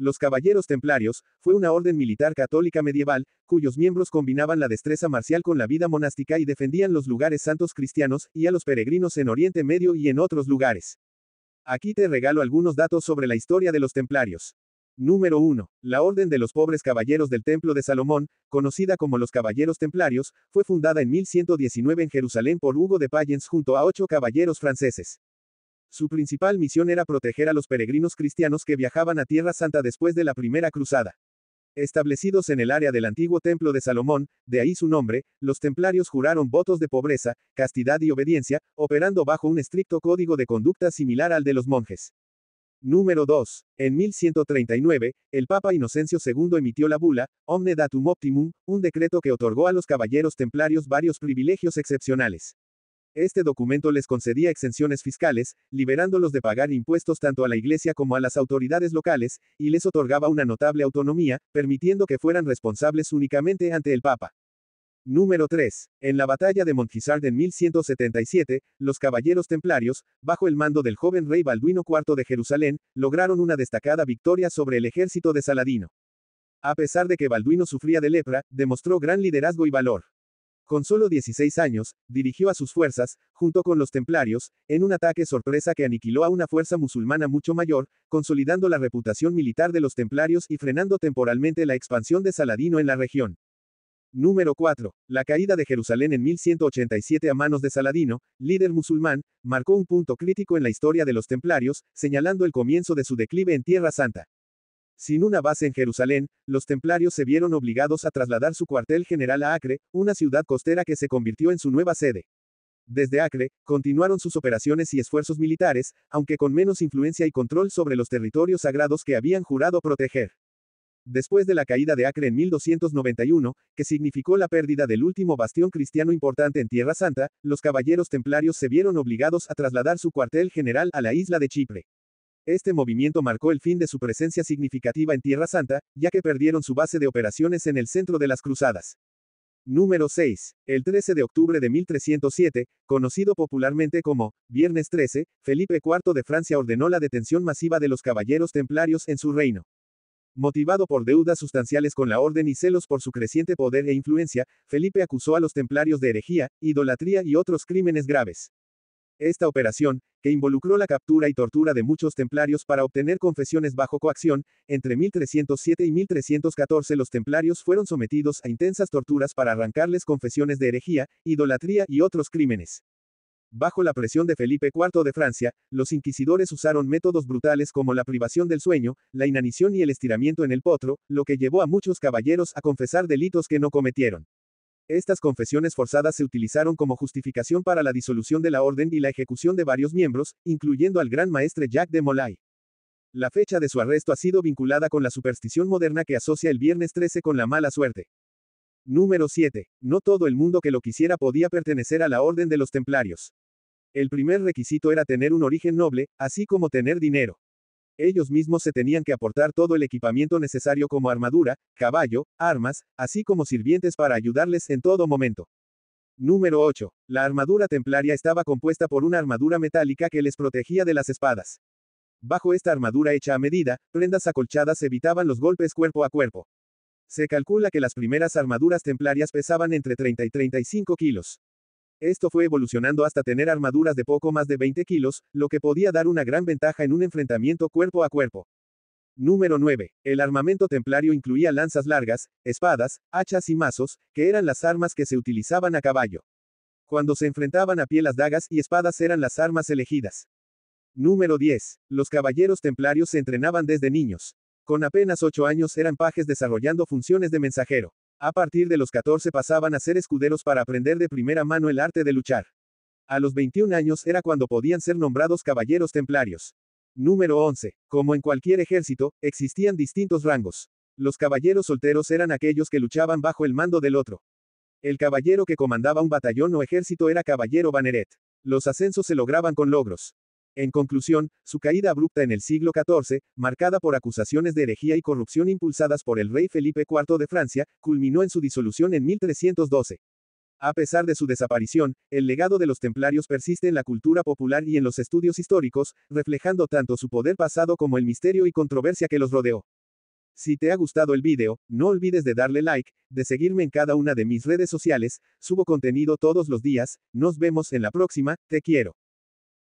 Los Caballeros Templarios, fue una orden militar católica medieval, cuyos miembros combinaban la destreza marcial con la vida monástica y defendían los lugares santos cristianos, y a los peregrinos en Oriente Medio y en otros lugares. Aquí te regalo algunos datos sobre la historia de los templarios. Número 1. La Orden de los Pobres Caballeros del Templo de Salomón, conocida como los Caballeros Templarios, fue fundada en 1119 en Jerusalén por Hugo de Payens junto a ocho caballeros franceses. Su principal misión era proteger a los peregrinos cristianos que viajaban a Tierra Santa después de la Primera Cruzada. Establecidos en el área del antiguo Templo de Salomón, de ahí su nombre, los templarios juraron votos de pobreza, castidad y obediencia, operando bajo un estricto código de conducta similar al de los monjes. Número 2. En 1139, el Papa Inocencio II emitió la bula, Omne Datum Optimum, un decreto que otorgó a los caballeros templarios varios privilegios excepcionales. Este documento les concedía exenciones fiscales, liberándolos de pagar impuestos tanto a la Iglesia como a las autoridades locales, y les otorgaba una notable autonomía, permitiendo que fueran responsables únicamente ante el Papa. Número 3. En la batalla de Montgisard en 1177, los caballeros templarios, bajo el mando del joven rey Balduino IV de Jerusalén, lograron una destacada victoria sobre el ejército de Saladino. A pesar de que Balduino sufría de lepra, demostró gran liderazgo y valor. Con solo 16 años, dirigió a sus fuerzas, junto con los templarios, en un ataque sorpresa que aniquiló a una fuerza musulmana mucho mayor, consolidando la reputación militar de los templarios y frenando temporalmente la expansión de Saladino en la región. Número 4. La caída de Jerusalén en 1187 a manos de Saladino, líder musulmán, marcó un punto crítico en la historia de los templarios, señalando el comienzo de su declive en Tierra Santa. Sin una base en Jerusalén, los templarios se vieron obligados a trasladar su cuartel general a Acre, una ciudad costera que se convirtió en su nueva sede. Desde Acre, continuaron sus operaciones y esfuerzos militares, aunque con menos influencia y control sobre los territorios sagrados que habían jurado proteger. Después de la caída de Acre en 1291, que significó la pérdida del último bastión cristiano importante en Tierra Santa, los caballeros templarios se vieron obligados a trasladar su cuartel general a la isla de Chipre. Este movimiento marcó el fin de su presencia significativa en Tierra Santa, ya que perdieron su base de operaciones en el centro de las cruzadas. Número 6. El 13 de octubre de 1307, conocido popularmente como Viernes 13, Felipe IV de Francia ordenó la detención masiva de los caballeros templarios en su reino. Motivado por deudas sustanciales con la orden y celos por su creciente poder e influencia, Felipe acusó a los templarios de herejía, idolatría y otros crímenes graves. Esta operación, que involucró la captura y tortura de muchos templarios para obtener confesiones bajo coacción, entre 1307 y 1314 los templarios fueron sometidos a intensas torturas para arrancarles confesiones de herejía, idolatría y otros crímenes. Bajo la presión de Felipe IV de Francia, los inquisidores usaron métodos brutales como la privación del sueño, la inanición y el estiramiento en el potro, lo que llevó a muchos caballeros a confesar delitos que no cometieron. Estas confesiones forzadas se utilizaron como justificación para la disolución de la orden y la ejecución de varios miembros, incluyendo al gran maestre Jacques de Molay. La fecha de su arresto ha sido vinculada con la superstición moderna que asocia el viernes 13 con la mala suerte. Número 7. No todo el mundo que lo quisiera podía pertenecer a la orden de los templarios. El primer requisito era tener un origen noble, así como tener dinero. Ellos mismos se tenían que aportar todo el equipamiento necesario como armadura, caballo, armas, así como sirvientes para ayudarles en todo momento. Número 8. La armadura templaria estaba compuesta por una armadura metálica que les protegía de las espadas. Bajo esta armadura hecha a medida, prendas acolchadas evitaban los golpes cuerpo a cuerpo. Se calcula que las primeras armaduras templarias pesaban entre 30 y 35 kilos. Esto fue evolucionando hasta tener armaduras de poco más de 20 kilos, lo que podía dar una gran ventaja en un enfrentamiento cuerpo a cuerpo. Número 9. El armamento templario incluía lanzas largas, espadas, hachas y mazos, que eran las armas que se utilizaban a caballo. Cuando se enfrentaban a pie las dagas y espadas eran las armas elegidas. Número 10. Los caballeros templarios se entrenaban desde niños. Con apenas 8 años eran pajes desarrollando funciones de mensajero. A partir de los 14 pasaban a ser escuderos para aprender de primera mano el arte de luchar. A los 21 años era cuando podían ser nombrados caballeros templarios. Número 11. Como en cualquier ejército, existían distintos rangos. Los caballeros solteros eran aquellos que luchaban bajo el mando del otro. El caballero que comandaba un batallón o ejército era caballero baneret. Los ascensos se lograban con logros. En conclusión, su caída abrupta en el siglo XIV, marcada por acusaciones de herejía y corrupción impulsadas por el rey Felipe IV de Francia, culminó en su disolución en 1312. A pesar de su desaparición, el legado de los templarios persiste en la cultura popular y en los estudios históricos, reflejando tanto su poder pasado como el misterio y controversia que los rodeó. Si te ha gustado el video, no olvides de darle like, de seguirme en cada una de mis redes sociales, subo contenido todos los días, nos vemos en la próxima, te quiero.